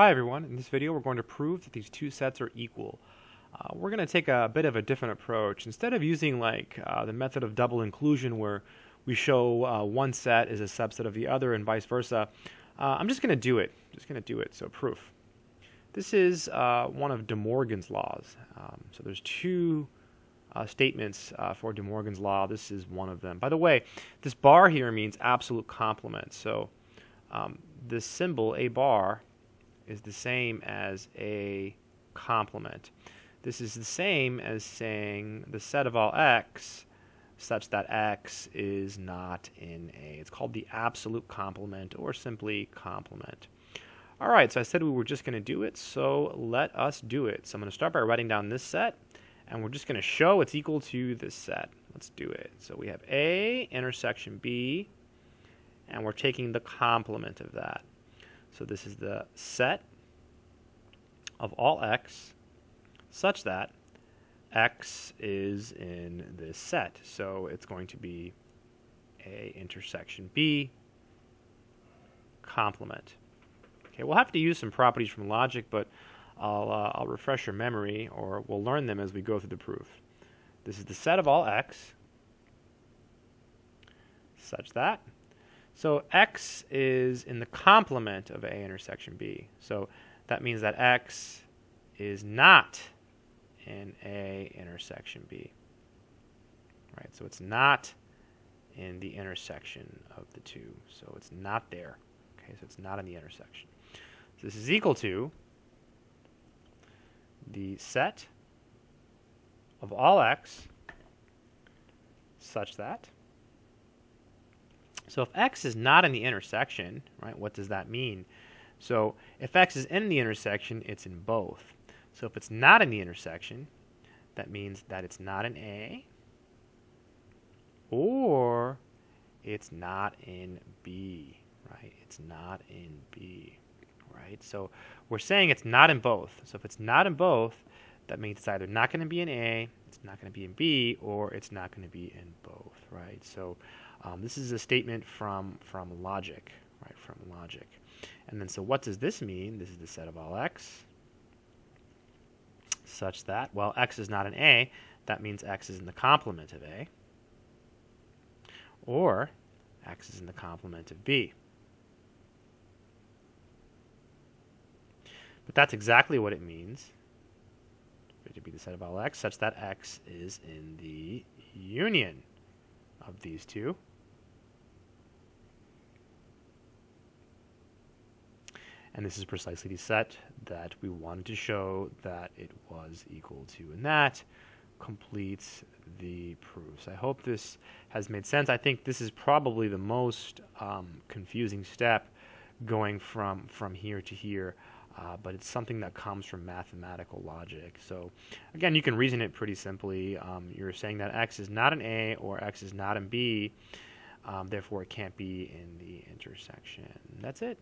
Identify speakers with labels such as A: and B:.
A: Hi everyone, in this video we're going to prove that these two sets are equal. Uh, we're going to take a bit of a different approach. Instead of using like uh, the method of double inclusion where we show uh, one set is a subset of the other and vice versa, uh, I'm just going to do it. Just going to do it. So proof. This is uh, one of De Morgan's laws. Um, so there's two uh, statements for De Morgan's law. This is one of them. By the way, this bar here means absolute complement. So um, this symbol, a bar, is the same as a complement. This is the same as saying the set of all x such that x is not in A. It's called the absolute complement or simply complement. All right, so I said we were just going to do it, so let us do it. So I'm going to start by writing down this set, and we're just going to show it's equal to this set. Let's do it. So we have A intersection B, and we're taking the complement of that. So this is the set of all x such that x is in this set. So it's going to be A intersection B complement. Okay, we'll have to use some properties from logic, but I'll, uh, I'll refresh your memory, or we'll learn them as we go through the proof. This is the set of all x such that so x is in the complement of A intersection B. So that means that x is not in A intersection B. Right? So it's not in the intersection of the two. So it's not there. Okay, so it's not in the intersection. So this is equal to the set of all x such that so if x is not in the intersection, right, what does that mean? So if x is in the intersection, it's in both. So if it's not in the intersection, that means that it's not in A or it's not in B, right? It's not in B, right? So we're saying it's not in both. So if it's not in both, that means it's either not going to be in A, not going to be in B, or it's not going to be in both, right? So um, this is a statement from, from logic, right, from logic. And then so what does this mean? This is the set of all x such that, well, x is not an A, that means x is in the complement of A. Or x is in the complement of B. But that's exactly what it means be the set of all x such that x is in the union of these two. And this is precisely the set that we wanted to show that it was equal to. And that completes the proofs. I hope this has made sense. I think this is probably the most um, confusing step going from, from here to here. Uh, but it's something that comes from mathematical logic. So again, you can reason it pretty simply. Um, you're saying that x is not an A or x is not in B, um, therefore it can't be in the intersection. That's it.